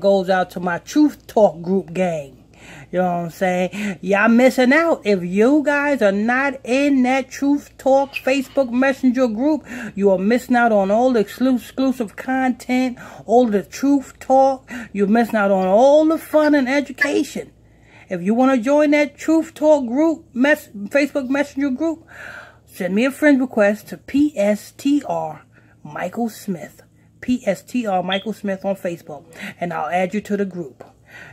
goes out to my Truth Talk group gang. You know what I'm saying? Y'all missing out. If you guys are not in that Truth Talk Facebook Messenger group, you are missing out on all the exclusive content, all the Truth Talk. You're missing out on all the fun and education. If you want to join that Truth Talk group, mess- Facebook Messenger group, send me a friend request to PSTR Michael Smith. PSTR Michael Smith on Facebook, and I'll add you to the group.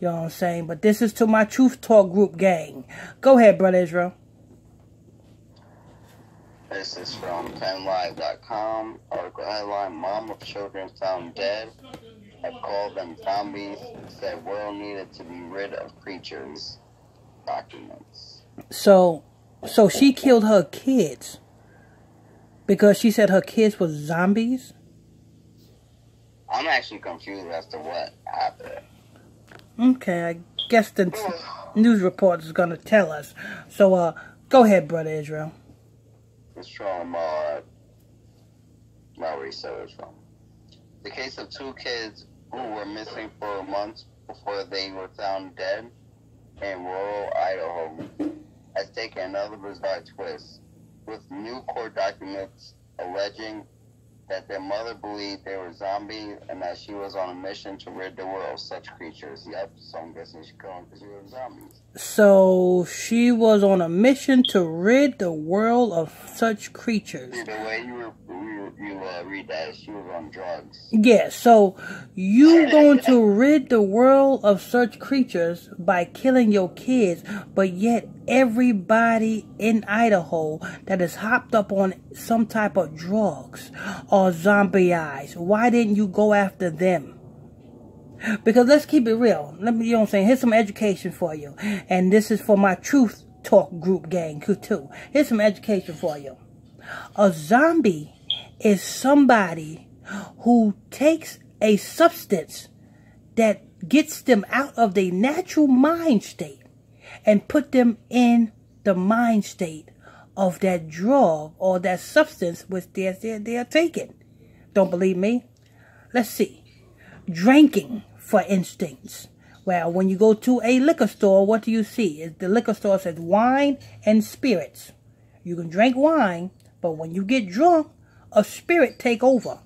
You know what I'm saying? But this is to my Truth Talk group gang. Go ahead, Brother Israel. This is from PennLive.com. Article headline Mom of children found dead. Have called them zombies. Said world needed to be rid of creatures. Documents. So, so she killed her kids because she said her kids were zombies. I'm actually confused as to what happened. Okay, I guess the news report is gonna tell us. So, uh, go ahead, Brother Israel. It's from uh, my research from. The case of two kids who were missing for months before they were found dead in rural Idaho has taken another bizarre twist, with new court documents alleging that their mother believed they were zombies and that she was on a mission to rid the world of such creatures. Yep, so I'm guessing she killed them because she was zombies. So she was on a mission to rid the world of such creatures. The way you were, you, uh, read that, she was on drugs. Yeah, so you going to rid the world of such creatures by killing your kids, but yet everybody in Idaho that is hopped up on some type of drugs or zombieized, why didn't you go after them? Because let's keep it real. Let me, you know what I'm saying? Here's some education for you. And this is for my Truth Talk group gang too. Here's some education for you. A zombie is somebody who takes a substance that gets them out of their natural mind state and put them in the mind state of that drug or that substance which they're, they're, they're taking. Don't believe me? Let's see. Drinking, for instance. Well, when you go to a liquor store, what do you see? Is the liquor store says wine and spirits. You can drink wine, but when you get drunk, a spirit take over.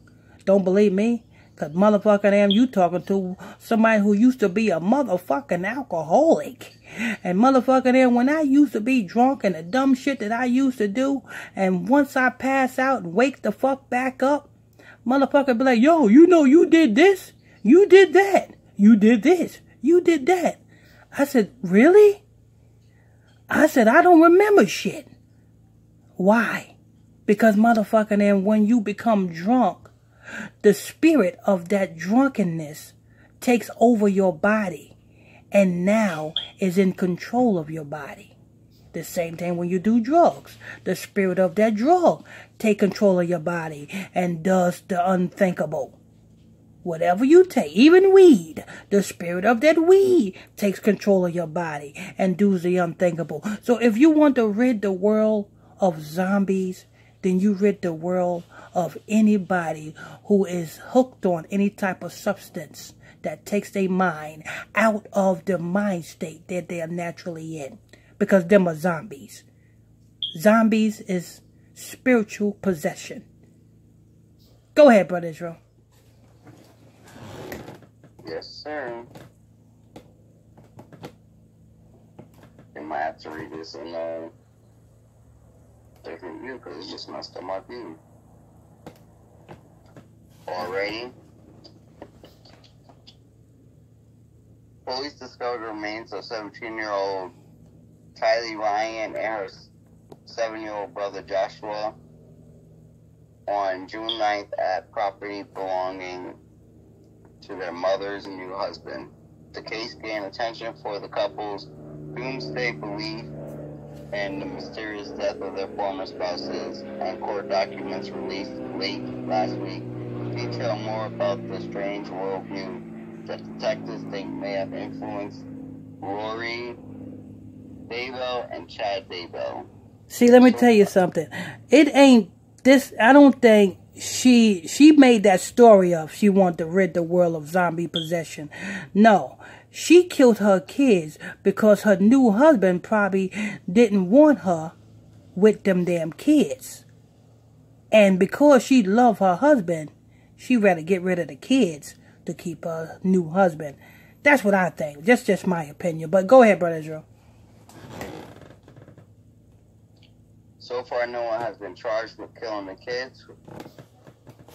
Don't believe me? Cause motherfucking am you talking to somebody who used to be a motherfucking alcoholic. And motherfucking am when I used to be drunk and the dumb shit that I used to do, and once I pass out and wake the fuck back up, motherfucker be like, yo, you know you did this, you did that, you did this, you did that. I said, really? I said, I don't remember shit. Why? Because motherfucking and when you become drunk, the spirit of that drunkenness takes over your body and now is in control of your body. The same thing when you do drugs. The spirit of that drug take control of your body and does the unthinkable. Whatever you take, even weed, the spirit of that weed takes control of your body and does the unthinkable. So if you want to rid the world of zombies, then you rid the world of anybody who is hooked on any type of substance that takes their mind out of the mind state that they are naturally in. Because them are zombies. Zombies is spiritual possession. Go ahead, Brother Israel. Yes, sir. I might have to read this in a different view because it just messed up my view. Alrighty. Police discovered remains of 17-year-old Tylee Ryan and her 7-year-old brother Joshua on June 9th at property belonging to their mother's new husband. The case gained attention for the couple's doomsday belief and the mysterious death of their former spouses, and court documents released late last week detail more about the strange worldview that detectives think may have influenced Lori Daybell and Chad Daybell. See, let me tell you something. It ain't this. I don't think she she made that story up. She wanted to rid the world of zombie possession. No, she killed her kids because her new husband probably didn't want her with them damn kids. And because she loved her husband, she rather get rid of the kids to keep her new husband. That's what I think. Just just my opinion. But go ahead, brother Israel. So far, no one has been charged with killing the kids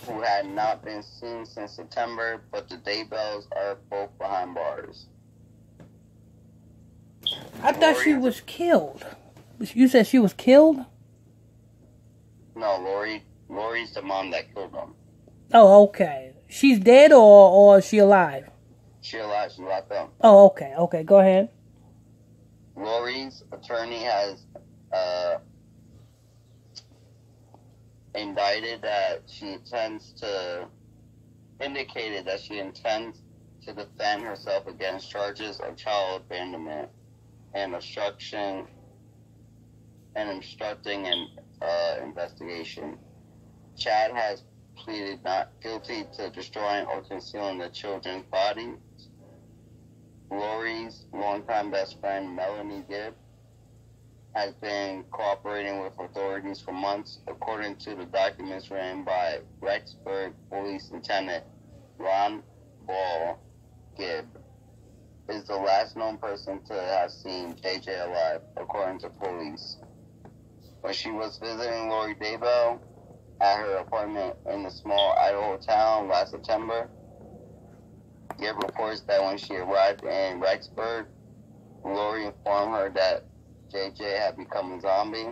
who had not been seen since September, but the Daybells are both behind bars. I thought she was killed. You said she was killed? No, Lori. Lori's the mom that killed them. Oh, okay. She's dead or or is she alive? She alive. She locked up. Oh, okay. Okay, go ahead. Lori's attorney has uh, indicted that she intends to indicated that she intends to defend herself against charges of child abandonment and obstruction and obstructing an uh, investigation. Chad has pleaded not guilty to destroying or concealing the children's bodies. Lori's longtime best friend, Melanie Gibb, has been cooperating with authorities for months, according to the documents written by Rexburg Police Lieutenant Ron Ball. Gibb is the last known person to have seen JJ alive, according to police. When she was visiting Lori Daybell at her apartment in the small Idaho town last September, Gibb reports that when she arrived in Rexburg, Lori informed her that JJ had become a zombie.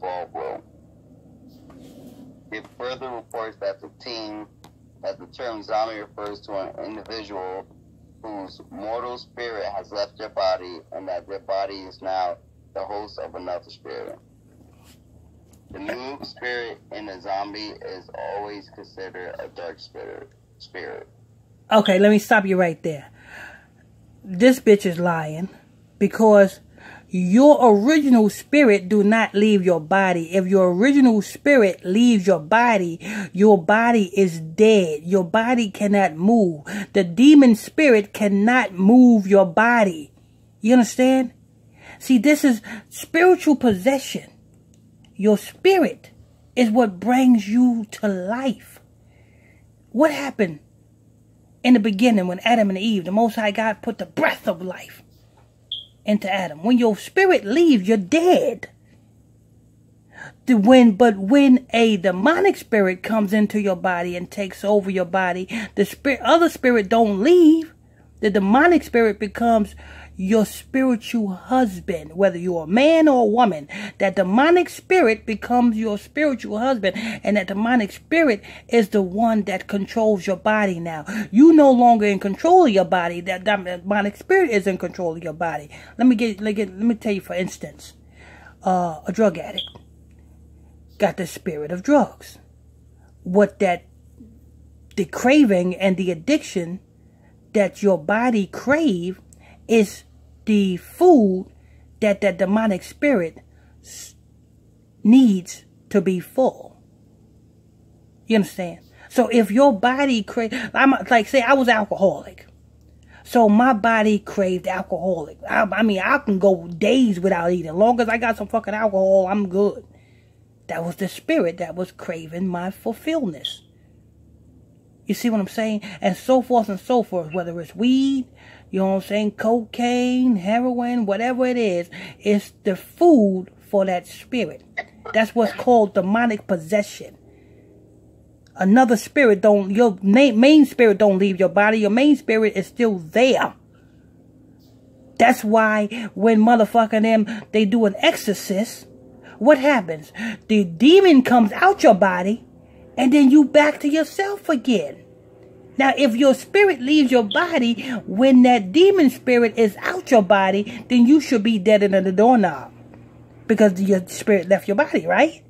Well, well. It further reports that the team, that the term zombie refers to an individual whose mortal spirit has left their body and that their body is now the host of another spirit. The new spirit in a zombie is always considered a dark spirit. Spirit. Okay, let me stop you right there. This bitch is lying because your original spirit do not leave your body. If your original spirit leaves your body, your body is dead. Your body cannot move. The demon spirit cannot move your body. You understand? See, this is spiritual possession. Your spirit is what brings you to life. What happened in the beginning when Adam and Eve, the Most High God put the breath of life into Adam. When your spirit leaves, you're dead. The when but when a demonic spirit comes into your body and takes over your body, the spirit other spirit don't leave. The demonic spirit becomes your spiritual husband, whether you're a man or a woman. That demonic spirit becomes your spiritual husband, and that demonic spirit is the one that controls your body now. You no longer in control of your body. That demonic spirit is in control of your body. Let me get, let, get, let me tell you, for instance, uh, a drug addict got the spirit of drugs. What that the craving and the addiction that your body crave is the food that that demonic spirit needs to be full. You understand? So if your body crave, I'm like say I was alcoholic, so my body craved alcoholic. I, I mean I can go days without eating. As long as I got some fucking alcohol, I'm good. That was the spirit that was craving my fulfillment. You see what I'm saying? And so forth and so forth. Whether it's weed, you know what I'm saying? Cocaine, heroin, whatever it is, it's the food for that spirit. That's what's called demonic possession. Another spirit don't, your main, spirit don't leave your body. Your main spirit is still there. That's why when motherfucking them, they do an exorcist, what happens? The demon comes out your body and then you back to yourself again. Now, if your spirit leaves your body when that demon spirit is out your body, then you should be dead under the doorknob because your spirit left your body, right?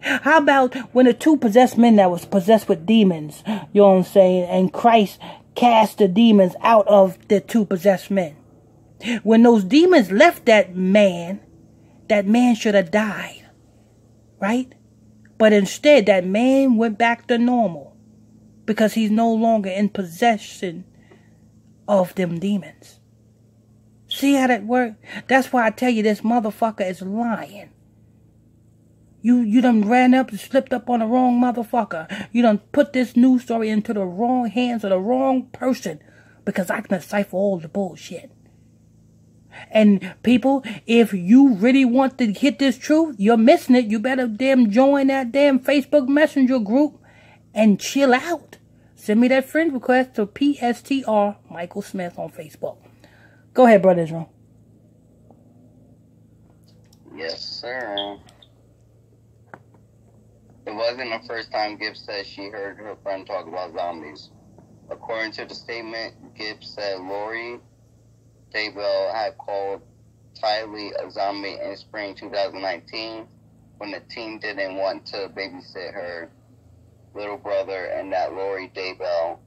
How about when the two possessed men that was possessed with demons, you know what I'm saying, and Christ cast the demons out of the two possessed men? When those demons left that man, that man should have died, right? But instead, that man went back to normal because he's no longer in possession of them demons. See how that works? That's why I tell you this motherfucker is lying. You you done ran up and slipped up on the wrong motherfucker. You done put this news story into the wrong hands of the wrong person because I can decipher all the bullshit. And people, if you really want to hit this truth, you're missing it. You better damn join that damn Facebook Messenger group and chill out. Send me that friend request to PSTR Michael Smith on Facebook. Go ahead, brother Israel. Yes, sir. It wasn't the first time Gibbs said she heard her friend talk about zombies. According to the statement, Gibbs said Lori Daybell had called Tylee a zombie in spring 2019 when the teen didn't want to babysit her little brother and that Lori Daybell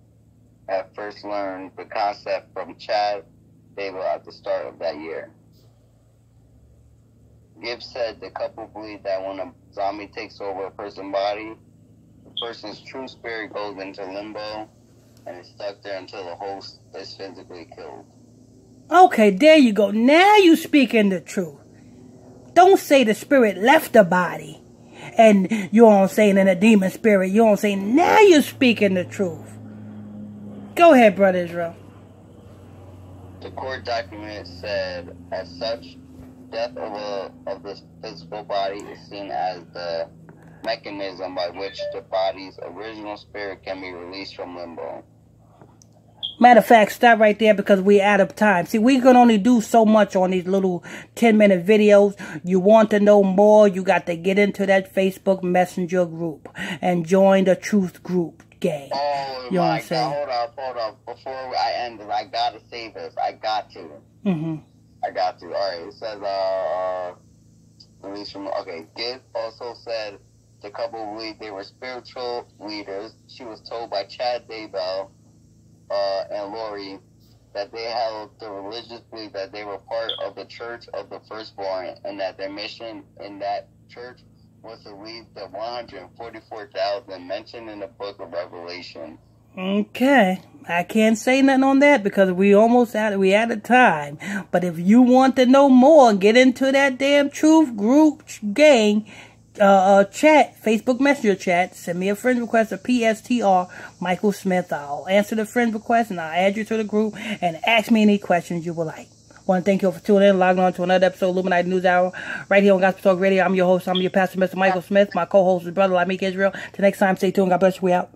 had first learned the concept from Chad Daybell at the start of that year. Gibbs said the couple believe that when a zombie takes over a person's body, the person's true spirit goes into limbo and is stuck there until the host is physically killed. Okay, there you go. Now you speaking the truth. Don't say the spirit left the body. And you know what saying, in a demon spirit. You know what saying? Now you're speaking the truth. Go ahead, Brother Israel. The court document said, as such, death of, a, of the physical body is seen as the mechanism by which the body's original spirit can be released from limbo. Matter of fact, stop right there because we're out of time. See, we can only do so much on these little 10 minute videos. You want to know more, you got to get into that Facebook Messenger group and join the Truth Group gang. Oh You know what I'm saying? god, hold up, hold up. Before I end this, I gotta say this. I got to. hmm I got to. Alright, it says, uh, uh, release from, okay. Gibbs also said the couple believed they were spiritual leaders. She was told by Chad Daybell, uh, and Lori that they held the religious belief that they were part of the Church of the Firstborn and that their mission in that church was to lead the 144,000 mentioned in the book of Revelation. Okay. I can't say nothing on that because we almost out we out of time. But if you want to know more, get into that damn truth group gang uh, uh chat, Facebook Messenger chat. Send me a friend request at PSTR Michael Smith. I'll answer the friend request and I'll add you to the group and ask me any questions you would like. want to thank you all for tuning in, logging on to another episode of Illuminati News Hour right here on Gospel Talk Radio. I'm your host, I'm your pastor, Mr. Michael Smith. My co-host is brother Lamik Israel. Till next time, stay tuned. God bless you. We out.